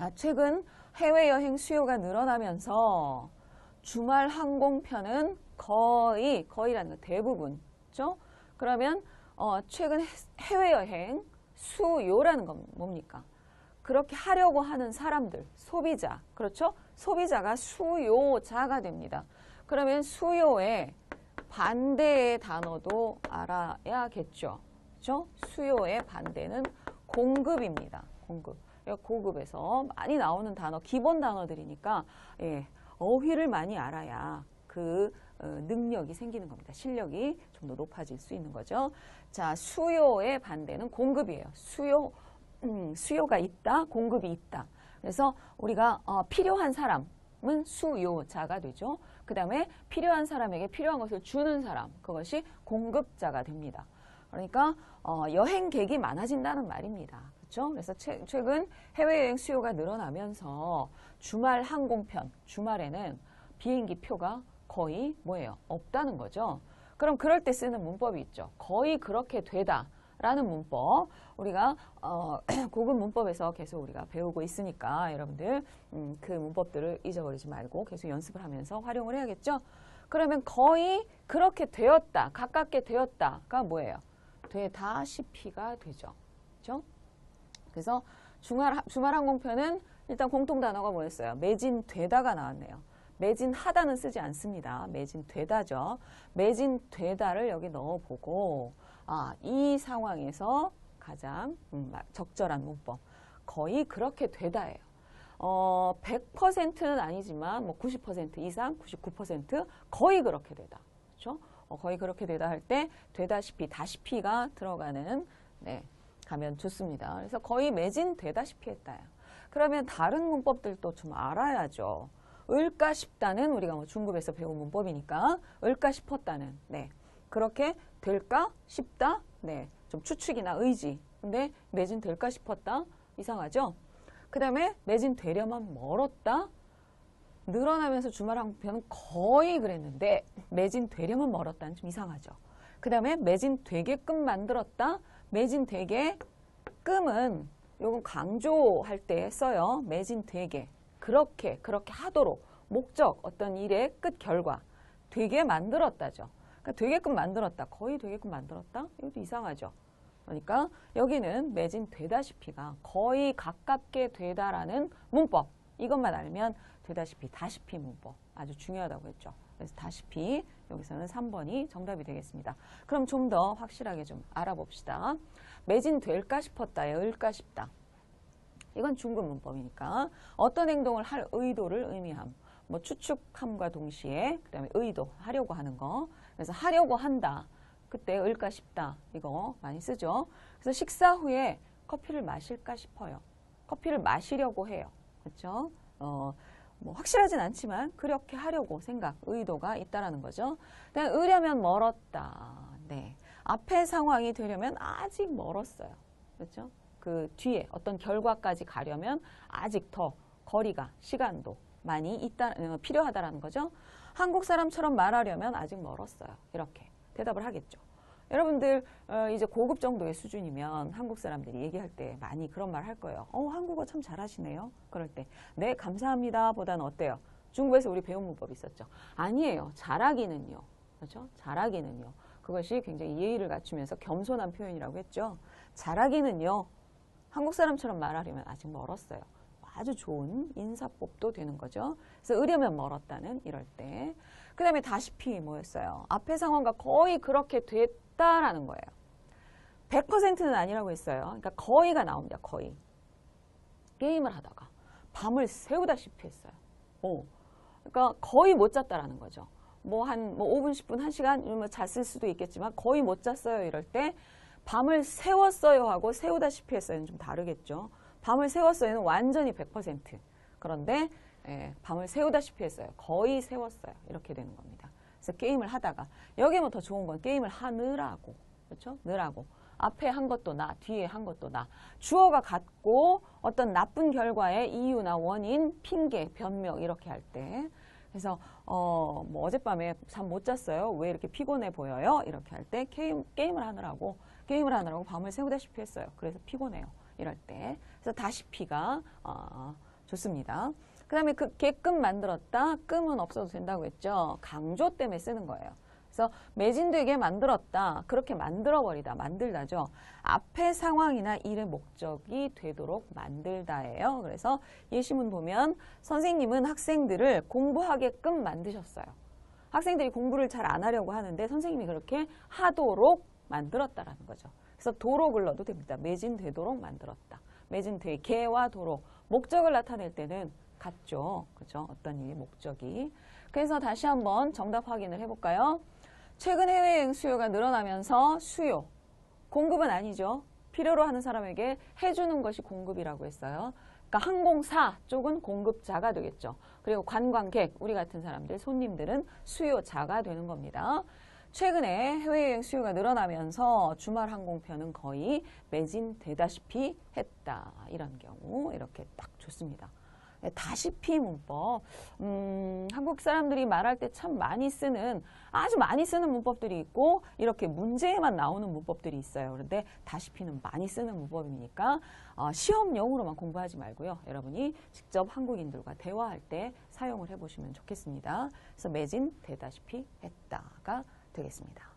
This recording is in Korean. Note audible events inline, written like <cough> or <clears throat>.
자, 최근 해외여행 수요가 늘어나면서 주말 항공편은 거의, 거의라는 거 대부분, 죠 그러면 어, 최근 해- 해외여행 수요라는 건 뭡니까? 그렇게 하려고 하는 사람들, 소비자, 그렇죠? 소비자가 수요자가 됩니다. 그러면 수요의 반대의 단어도 알아야겠죠. 그렇죠? 수요의 반대는 공급입니다. 공급. 고급에서 많이 나오는 단어, 기본 단어들이니까 예, 어휘를 많이 알아야 그 어, 능력이 생기는 겁니다. 실력이 좀 더 높아질 수 있는 거죠. 자, 수요의 반대는 공급이에요. 수요, 음, 수요가 있다, 공급이 있다. 그래서 우리가 어, 필요한 사람 은 수요자가 되죠. 그 다음에 필요한 사람에게 필요한 것을 주는 사람, 그것이 공급자가 됩니다. 그러니까 어, 여행객이 많아진다는 말입니다. 그렇죠? 그래서 최, 최근 해외여행 수요가 늘어나면서 주말 항공편, 주말에는 비행기 표가 거의 뭐예요? 없다는 거죠. 그럼 그럴 때 쓰는 문법이 있죠. 거의 그렇게 되다. 라는 문법 우리가 어, <clears throat> 고급 문법에서 계속 우리가 배우고 있으니까 여러분들 음, 그 문법들을 잊어버리지 말고 계속 연습을 하면서 활용을 해야겠죠. 그러면 거의 그렇게 되었다, 가깝게 되었다가 뭐예요? 되다시피가 되죠. 그렇죠? 그래서 주말, 주말 항공편은 일단 공통 단어가 뭐였어요? 매진되다가 나왔네요. 매진하다는 쓰지 않습니다. 매진되다죠. 매진되다를 여기 넣어보고 아, 이 상황에서 가장 음, 적절한 문법. 거의 그렇게 되다예요. 어, 100%는 아니지만 뭐 90% 이상, 99% 거의 그렇게 되다. 그렇죠? 어, 거의 그렇게 되다 할 때 되다시피, 다시피가 들어가는 네, 가면 좋습니다. 그래서 거의 매진되다시피 했다요. 그러면 다른 문법들도 좀 알아야죠. 을까 싶다는 우리가 뭐 중급에서 배운 문법이니까 을까 싶었다는 네. 그렇게 될까 싶다 네. 좀 추측이나 의지. 근데 매진 될까 싶었다? 이상하죠? 그 다음에 매진 되려면 멀었다? 늘어나면서 주말 항공편은 거의 그랬는데 매진 되려면 멀었다는 좀 이상하죠. 그 다음에 매진 되게끔 만들었다 매진 되게 끔은 요건 강조할 때 써요 매진 되게 그렇게 그렇게 하도록 목적 어떤 일의 끝 결과 되게 만들었다죠. 그러니까 되게끔 만들었다. 거의 되게끔 만들었다. 이것도 이상하죠. 그러니까 여기는 매진 되다시피가 거의 가깝게 되다라는 문법. 이것만 알면 되다시피 다시피 문법 아주 중요하다고 했죠. 그래서 다시피 여기서는 3번이 정답이 되겠습니다. 그럼 좀 더 확실하게 좀 알아봅시다. 매진 될까 싶었다에 을까 싶다. 이건 중급 문법이니까 어떤 행동을 할 의도를 의미함. 뭐 추측함과 동시에 그다음에 의도 하려고 하는 거. 그래서 하려고 한다. 그때 을까 싶다. 이거 많이 쓰죠. 그래서 식사 후에 커피를 마실까 싶어요. 커피를 마시려고 해요. 그렇죠? 어, 뭐 확실하진 않지만 그렇게 하려고 생각, 의도가 있다라는 거죠. 그다음 의려면 멀었다. 네. 앞에 상황이 되려면 아직 멀었어요. 그렇죠? 그 뒤에 어떤 결과까지 가려면 아직 더 거리가 시간도 많이 있다 어, 필요하다라는 거죠. 한국 사람처럼 말하려면 아직 멀었어요. 이렇게 대답을 하겠죠. 여러분들 어, 이제 고급 정도의 수준이면 한국 사람들이 얘기할 때 많이 그런 말 할 거예요. 어 한국어 참 잘하시네요. 그럴 때 네 감사합니다 보다는 어때요? 중국에서 우리 배운 문법 있었죠. 아니에요. 잘하기는요. 그렇죠? 잘하기는요. 그것이 굉장히 예의를 갖추면서 겸손한 표현이라고 했죠. 잘하기는요. 한국 사람처럼 말하려면 아직 멀었어요. 아주 좋은 인사법도 되는 거죠. 그래서 의려면 멀었다는 이럴 때. 그 다음에 다시피 뭐였어요? 앞의 상황과 거의 그렇게 됐다라는 거예요. 100%는 아니라고 했어요. 그러니까 거의가 나옵니다. 거의. 게임을 하다가 밤을 새우다시피 했어요. 오. 그러니까 거의 못 잤다라는 거죠. 뭐 한뭐 5분, 10분, 1시간 이러면 잤을 수도 있겠지만 거의 못 잤어요. 이럴 때 밤을 세웠어요 하고 세우다시피 했어요는 좀 다르겠죠. 밤을 세웠어요는 완전히 100%. 그런데 예, 밤을 세우다시피 했어요. 거의 세웠어요. 이렇게 되는 겁니다. 그래서 게임을 하다가 여기에 뭐더 좋은 건 게임을 하느라고 그렇죠? 느라고 앞에 한 것도 나, 뒤에 한 것도 나. 주어가 같고 어떤 나쁜 결과의 이유나 원인, 핑계, 변명 이렇게 할 때. 그래서 어, 뭐 어젯밤에 잠 못 잤어요. 왜 이렇게 피곤해 보여요? 이렇게 할 때 게임, 게임을 하느라고 게임을 하느라고 밤을 새우다시피 했어요. 그래서 피곤해요. 이럴 때. 그래서 다시피가 어, 좋습니다. 그 다음에 그 개끔 만들었다. 끔은 없어도 된다고 했죠. 강조 때문에 쓰는 거예요. 그래서 매진되게 만들었다. 그렇게 만들어버리다. 만들다죠. 앞에 상황이나 일의 목적이 되도록 만들다예요. 그래서 예시문 보면 선생님은 학생들을 공부하게끔 만드셨어요. 학생들이 공부를 잘 안 하려고 하는데 선생님이 그렇게 하도록 만들었다라는 거죠. 그래서 도로 글러도 됩니다. 매진되도록 만들었다. 매진되게와 도로 목적을 나타낼 때는 같죠. 그죠? 어떤 일이 목적이. 그래서 다시 한번 정답 확인을 해볼까요? 최근 해외여행 수요가 늘어나면서 수요, 공급은 아니죠. 필요로 하는 사람에게 해주는 것이 공급이라고 했어요. 그러니까 항공사 쪽은 공급자가 되겠죠. 그리고 관광객, 우리 같은 사람들, 손님들은 수요자가 되는 겁니다. 최근에 해외여행 수요가 늘어나면서 주말 항공편은 거의 매진되다시피 했다. 이런 경우 이렇게 딱 좋습니다. 네, 다시피 문법. 음, 한국 사람들이 말할 때 참 많이 쓰는 아주 많이 쓰는 문법들이 있고 이렇게 문제에만 나오는 문법들이 있어요. 그런데 다시피는 많이 쓰는 문법이니까 어, 시험용으로만 공부하지 말고요. 여러분이 직접 한국인들과 대화할 때 사용을 해보시면 좋겠습니다. 그래서 매진 되다시피 했다가 되겠습니다.